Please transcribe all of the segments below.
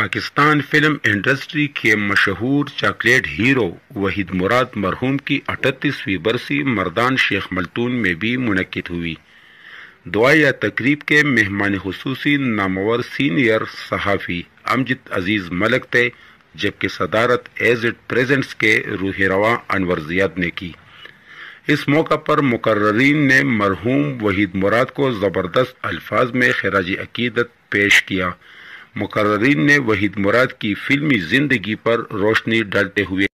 Pakistan film industry کے مشہور chocolate hero Waheed مراد مرحوم کی اٹھتیسویں برسی مردان شیخ ملتون میں بھی منعقد ہوئی۔ دعا یا تقریب کے مہمان خصوصی نامور سینئر صحافی امجد عزیز ملک تھے جبکہ صدارت ایز اٹ پریزنٹس کے روح رواں انور زیاد نے کی۔ اس موقع پر مقررین نے مرحوم وحید مراد کو زبردست الفاظ میں خراج عقیدت پیش کیا۔ مقررین نے وحید مراد کی فلمی زندگی پر روشنی ڈالتے ہوئے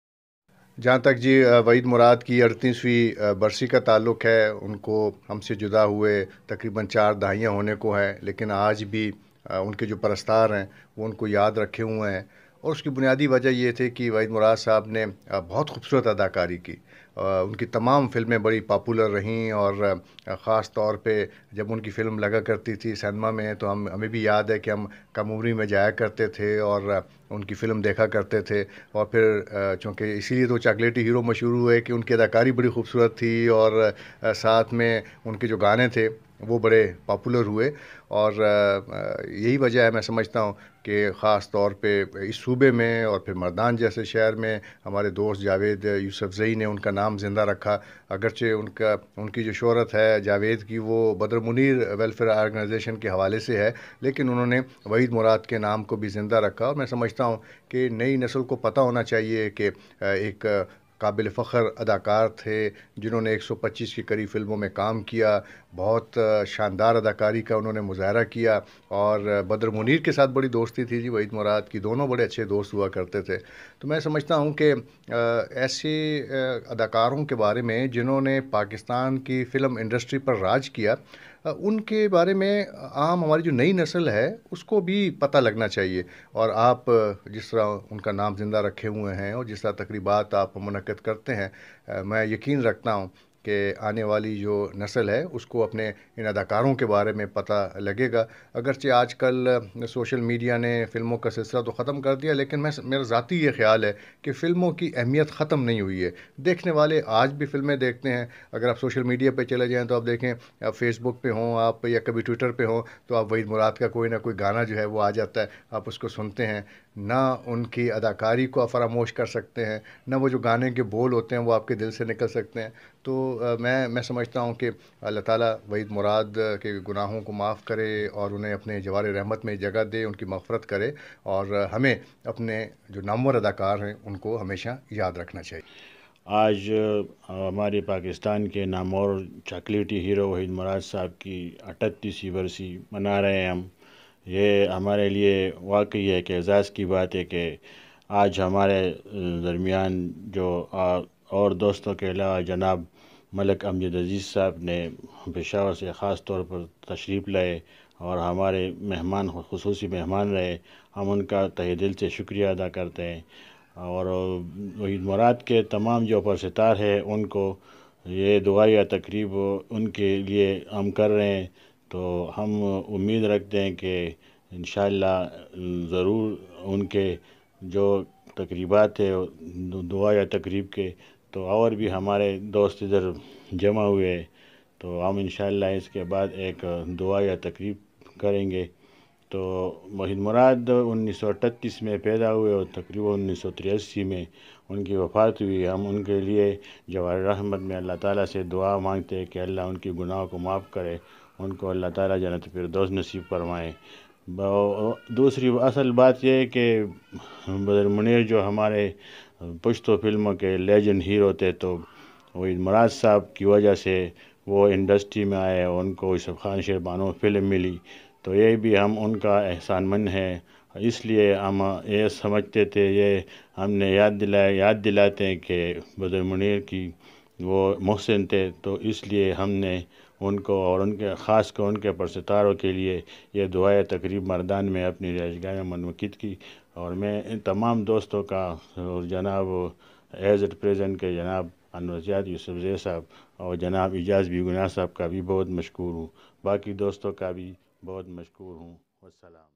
جہاں تک جی وحید مراد کی اڑتیسویں برسی کا تعلق ہے، ان کو ہم سے جدا ہوئے تقریباً چار دہائیاں ہونے کو ہے لیکن آج بھی ان کے جو پرستار ہیں، وہ ان کو یاد رکھے ہوئے ہیں۔ اور اس کی بنیادی وجہ یہ تھی کہ وحید مراد صاحب نے بہت خوبصورت اداکاری کی۔ ان کی تمام فلمیں بڑی پاپولر رہیں اور خاص طور پہ جب ان کی فلم لگا کرتی تھی سینما میں تو ہم، ہمیں بھی یاد ہے کہ ہم کم عمری میں جایا کرتے تھے اور ان کی فلم دیکھا کرتے تھے اور پھر چونکہ اسی لیے تو چاکلیٹی ہیرو مشہور ہوئے کہ ان کی اداکاری بڑی خوبصورت تھی اور ساتھ میں ان کے جو گانے تھے وہ بڑے پاپولر ہوئے اور یہی وجہ ہے میں سمجھتا ہوں کہ خاص طور پہ اس صوبے میں اور پھر مردان جیسے شہر میں ہمارے دوست جاوید یوسف زئی نے ان کا نام زندہ رکھا۔ اگرچہ ان کا، ان کی جو شہرت ہے جاوید کی وہ بدر منیر ویلفیئر آرگنائزیشن کے حوالے سے ہے، لیکن انہوں نے وحید مراد کے نام کو بھی زندہ رکھا۔ اور میں سمجھتا ہوں کہ نئی نسل کو پتہ ہونا چاہیے کہ ایک قابل فخر اداکار تھے، جنہوں نے ایک سو پچیس کی قریب فلموں میں کام کیا۔ بہت شاندار اداکاری کا انہوں نے مظاہرہ کیا اور بدر منیر کے ساتھ بڑی دوستی تھی جی وحید مراد کی۔ دونوں بڑے اچھے دوست ہوا کرتے تھے۔ تو میں سمجھتا ہوں کہ ایسے اداکاروں کے بارے میں جنہوں نے پاکستان کی فلم انڈسٹری پر راج کیا ان کے بارے میں عام ہماری جو نئی نسل ہے، اس کو بھی پتہ لگنا چاہیے۔ اور آپ جس طرح ان کا نام زندہ رکھے ہوئے ہیں اور جس طرح تقریبات آپ منعقد کرتے ہیں میں یقین رکھتا ہوں کہ آنے والی جو نسل ہے، اس کو اپنے ان اداکاروں کے بارے میں پتہ لگے گا۔ اگرچہ آج کل سوشل میڈیا نے فلموں کا سلسلہ تو ختم کر دیا، لیکن میں، میرا ذاتی یہ خیال ہے کہ فلموں کی اہمیت ختم نہیں ہوئی ہے۔ دیکھنے والے آج بھی فلمیں دیکھتے ہیں۔ اگر آپ سوشل میڈیا پہ چلے جائیں تو آپ دیکھیں، آپ فیس بک پہ ہوں، آپ یا کبھی ٹویٹر پہ ہوں، تو آپ وحید مراد کا کوئی نہ کوئی گانا جو ہے وہ آ جاتا ہے، آپ اس کو سنتے ہیں۔ نہ ان کی اداکاری کو فراموش کر سکتے ہیں، نہ وہ جو گانے کے بول ہوتے ہیں وہ آپ کے دل سے نکل سکتے ہیں۔ تو میں میں سمجھتا ہوں کہ اللہ تعالیٰ وحید مراد کے گناہوں کو معاف کرے اور انہیں اپنے جوار رحمت میں جگہ دے، ان کی مغفرت کرے اور ہمیں اپنے جو نامور اداکار ہیں، ان کو ہمیشہ یاد رکھنا چاہیے۔ آج ہمارے پاکستان کے نامور چاکلیٹی ہیرو وحید مراد صاحب کی اٹھتیسویں برسی منا رہے ہیں ہم۔ یہ ہمارے لیے واقعی ہے کہ اعزاز کی بات ہے کہ آج ہمارے درمیان جو اور دوستوں کے علاوہ جناب ملک امجد عزیز صاحب نے پشاور سے خاص طور پر تشریف لائے اور ہمارے مہمان خصوصی مہمان رہے، ہم ان کا تہ دل سے شکریہ ادا کرتے ہیں۔ اور وحید مراد کے تمام جو پرستار ہے ان کو یہ دعا یا تقریب ان کے لیے ہم کر رہے ہیں۔ تو ہم امید رکھتے ہیں کہ انشاءاللہ ضرور ان کے جو تقریبات ہے دعا یا تقریب کے تو اور بھی ہمارے دوست ادھر جمع ہوئے تو ہم انشاءاللہ اس کے بعد ایک دعا یا تقریب کریں گے۔ تو وحید مراد انیس سو اٹھتیس میں پیدا ہوئے اور تقریباً انیس سو تریاسی میں ان کی وفات ہوئی۔ ہم ان کے لیے جواہر رحمت میں اللہ تعالیٰ سے دعا مانگتے ہیں کہ اللہ ان کی گناہوں کو معاف کرے، ان کو اللہ تعالیٰ جنت پھر دوست نصیب فرمائے۔ دوسری اصل بات یہ ہے کہ بدر منیر جو ہمارے پشتو فلموں کے لیجنڈ ہیرو تھے تو وہی مراد صاحب کی وجہ سے وہ انڈسٹری میں آئے، ان کو یوسف خان شیربانو فلم ملی۔ تو یہ بھی ہم ان کا احسان مند ہے اس لیے ہم یہ سمجھتے تھے، یہ ہم نے یاد دلایا یاد دلاتے ہیں کہ بدر منیر کی وہ محسن تھے۔ تو اس لیے ہم نے ان کو اور ان کے، خاص کر ان کے پرستاروں کے لیے یہ دعائیں تقریب مردان میں اپنی رہائش گاہ میں منعقد کی۔ اور میں ان تمام دوستوں کا اور جناب ایز ایٹ پریزنٹ کے جناب انوزیات یوسف زی صاحب اور جناب اجاز بھی گناہ صاحب کا بھی بہت مشکور ہوں۔ باقی دوستوں کا بھی بہت مشکور ہوں۔ والسلام۔